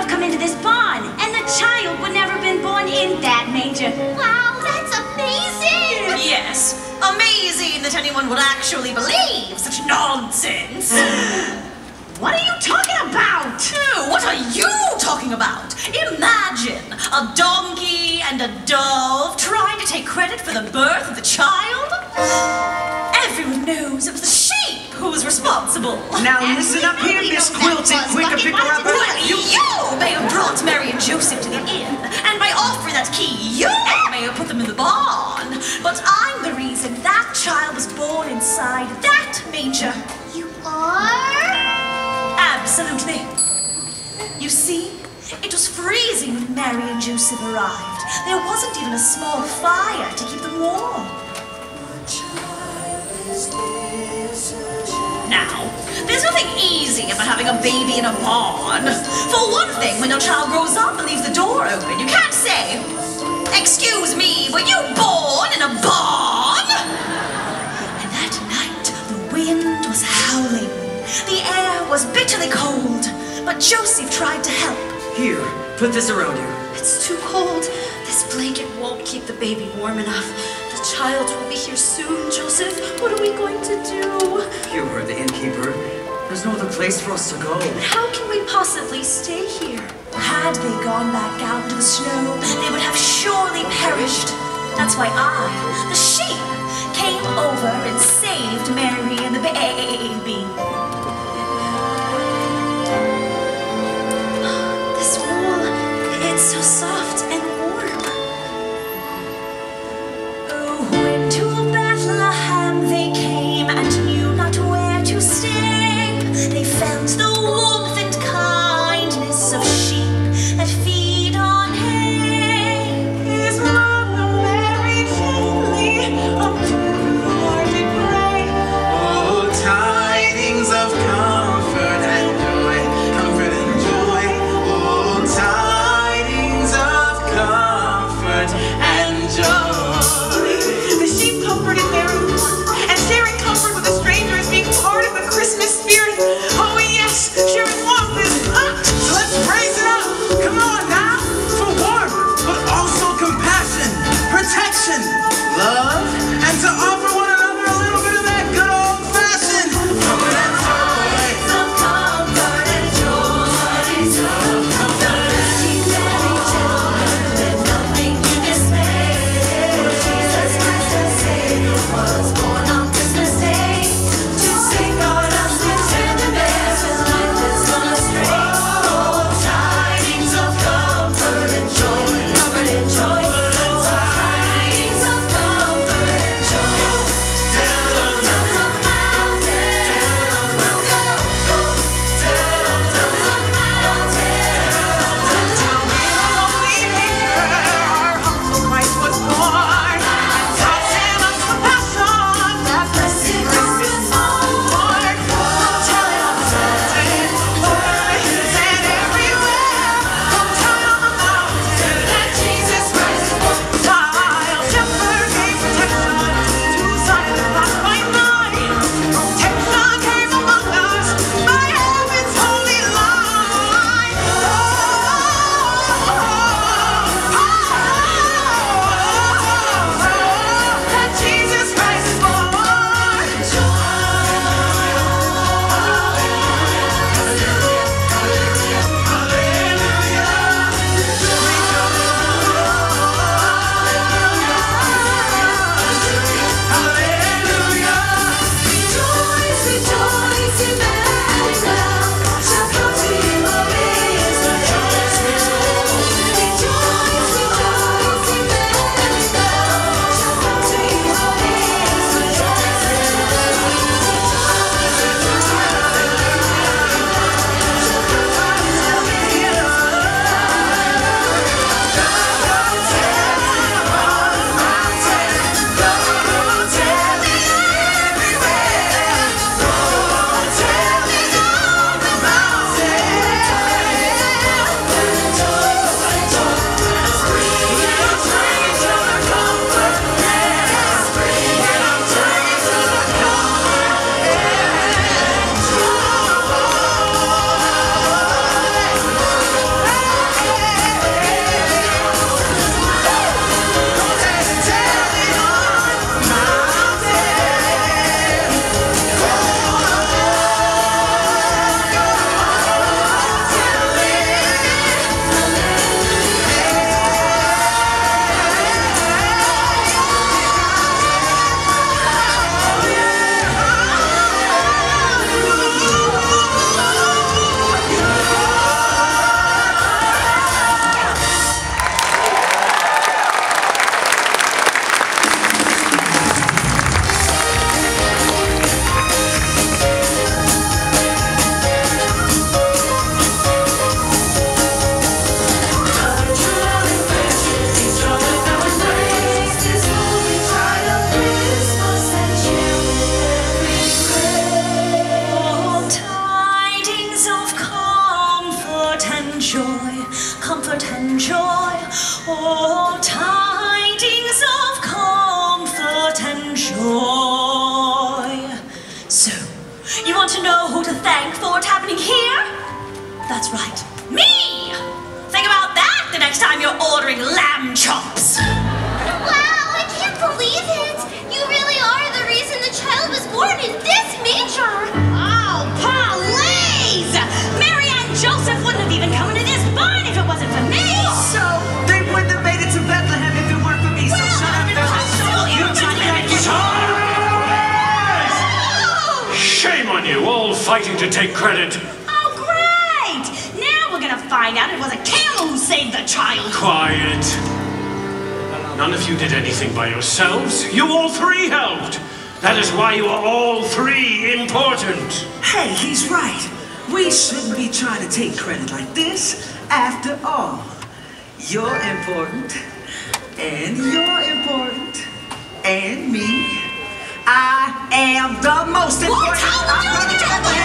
Joseph would never have come into this barn, and the child would never have been born in that manger. Wow, that's amazing! Yes, amazing that anyone would actually believe such nonsense. What are you talking about? Oh, what are you talking about? Imagine a donkey and a dove trying to take credit for the birth of the child. Everyone knows it was the sheep who was responsible. Now listen up here, Miss Quilty. Quick to pick her up. Well, you may have brought Mary and Joseph to the inn, and by offering that key, you may have put them in the barn. But I'm the reason that child was born inside that manger. You are? Absolutely. You see, it was freezing when Mary and Joseph arrived. There wasn't even a small fire to keep them warm. Now, there's nothing easy about having a baby in a barn. For one thing, when your child grows up and leaves the door open, you can't say, Excuse me, were you born in a barn? And that night, the wind was howling. The air was bitterly cold, but Joseph tried to help. Here, put this around you. It's too cold. This blanket won't keep the baby warm enough. The child will be here soon, Joseph. What are we going to do? You heard the innkeeper. There's no other place for us to go. How can we possibly stay here? Had they gone back out into the snow, they would have surely perished. That's why I, the sheep, came over and saved Mary and the baby. This wool, it's so soft To know who to thank for what's happening here? That's right, me! Think about that the next time you're ordering lamb chops! Wow, I can't believe it! You really are the reason the child was born in this manger! Oh, please! Mary and Joseph wouldn't have even come into this barn if it wasn't for me! So fighting to take credit. Oh, great! Now we're gonna find out it was a camel who saved the child. Quiet. None of you did anything by yourselves. You all three helped. That is why you are all three important. Hey, he's right. We shouldn't be trying to take credit like this. After all, you're important, and you're important, and me. I am the most important. I'm gonna get the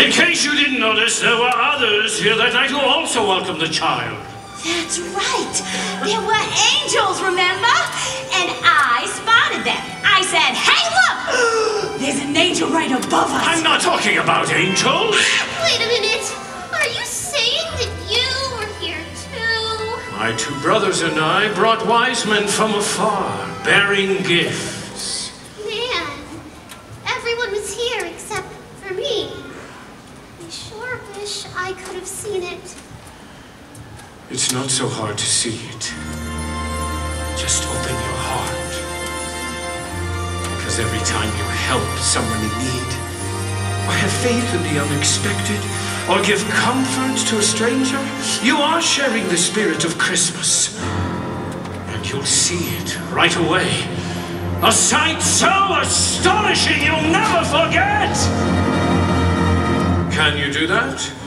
In case you didn't notice, there were others here that night who also welcomed the child. That's right. There were angels, remember? And I spotted them. I said, hey, look! There's an angel right above us. I'm not talking about angels. Wait a minute. Are you saying that you were here too? My two brothers and I brought wise men from afar, bearing gifts. Man, everyone was here except for me. I sure wish I could have seen it. It's not so hard to see it. Just open your heart. Because every time you help someone in need, or have faith in the unexpected, or give comfort to a stranger, you are sharing the spirit of Christmas. You'll see it right away. A sight so astonishing you'll never forget! Can you do that?